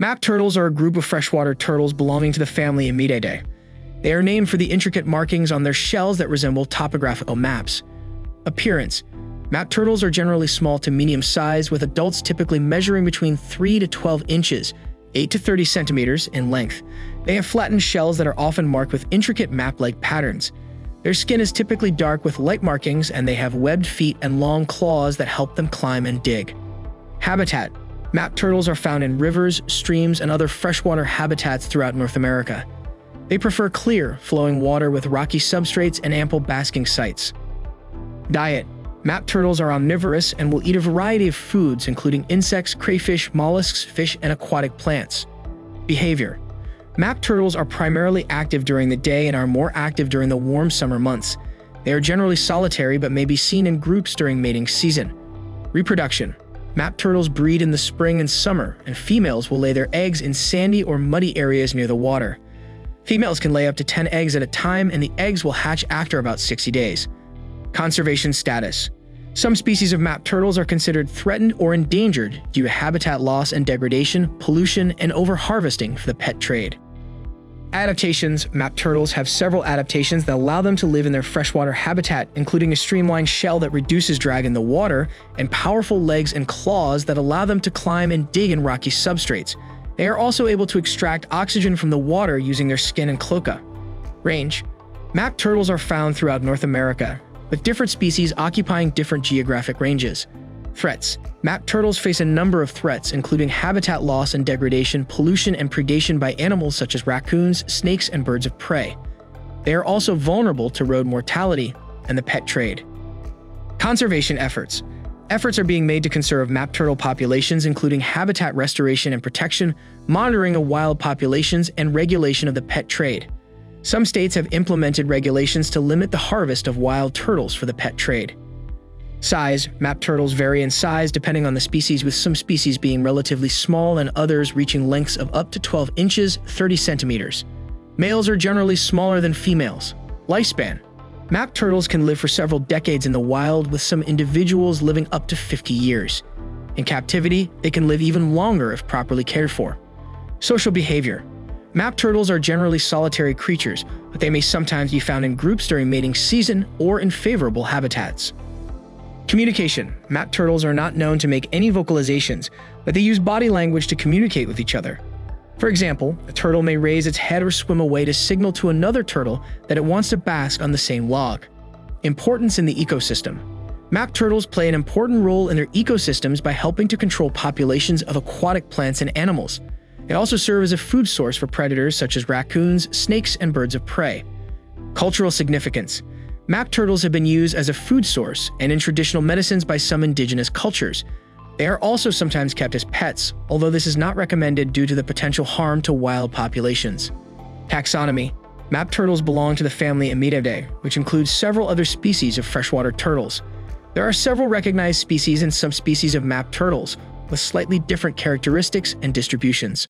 Map turtles are a group of freshwater turtles belonging to the family Emydidae. They are named for the intricate markings on their shells that resemble topographical maps. Appearance Map turtles are generally small to medium size, with adults typically measuring between 3 to 12 inches, 8 to 30 centimeters in length. They have flattened shells that are often marked with intricate map-like patterns. Their skin is typically dark with light markings, and they have webbed feet and long claws that help them climb and dig. Habitat Map turtles are found in rivers, streams, and other freshwater habitats throughout North America. They prefer clear, flowing water with rocky substrates and ample basking sites. Diet Map turtles are omnivorous and will eat a variety of foods, including insects, crayfish, mollusks, fish, and aquatic plants. Behavior Map turtles are primarily active during the day and are more active during the warm summer months. They are generally solitary but may be seen in groups during mating season. Reproduction Map turtles breed in the spring and summer, and females will lay their eggs in sandy or muddy areas near the water. Females can lay up to 10 eggs at a time, and the eggs will hatch after about 60 days. Conservation status. Some species of map turtles are considered threatened or endangered due to habitat loss and degradation, pollution, and overharvesting for the pet trade. Adaptations Map turtles have several adaptations that allow them to live in their freshwater habitat, including a streamlined shell that reduces drag in the water, and powerful legs and claws that allow them to climb and dig in rocky substrates. They are also able to extract oxygen from the water using their skin and cloaca. Range Map turtles are found throughout North America, with different species occupying different geographic ranges. Threats Map turtles face a number of threats, including habitat loss and degradation, pollution, and predation by animals such as raccoons, snakes, and birds of prey. They are also vulnerable to road mortality and the pet trade. Conservation efforts Efforts are being made to conserve map turtle populations, including habitat restoration and protection, monitoring of wild populations, and regulation of the pet trade. Some states have implemented regulations to limit the harvest of wild turtles for the pet trade. Size Map turtles vary in size depending on the species, with some species being relatively small and others reaching lengths of up to 12 inches 30 centimeters. Males are generally smaller than females. Lifespan Map turtles can live for several decades in the wild, with some individuals living up to 50 years. In captivity, they can live even longer if properly cared for. Social behavior Map turtles are generally solitary creatures, but they may sometimes be found in groups during mating season or in favorable habitats. Communication Map turtles are not known to make any vocalizations, but they use body language to communicate with each other. For example, a turtle may raise its head or swim away to signal to another turtle that it wants to bask on the same log. Importance in the ecosystem Map turtles play an important role in their ecosystems by helping to control populations of aquatic plants and animals. They also serve as a food source for predators such as raccoons, snakes, and birds of prey. Cultural significance Map turtles have been used as a food source and in traditional medicines by some indigenous cultures. They are also sometimes kept as pets, although this is not recommended due to the potential harm to wild populations. Taxonomy Map turtles belong to the family Emydidae, which includes several other species of freshwater turtles. There are several recognized species and subspecies of map turtles, with slightly different characteristics and distributions.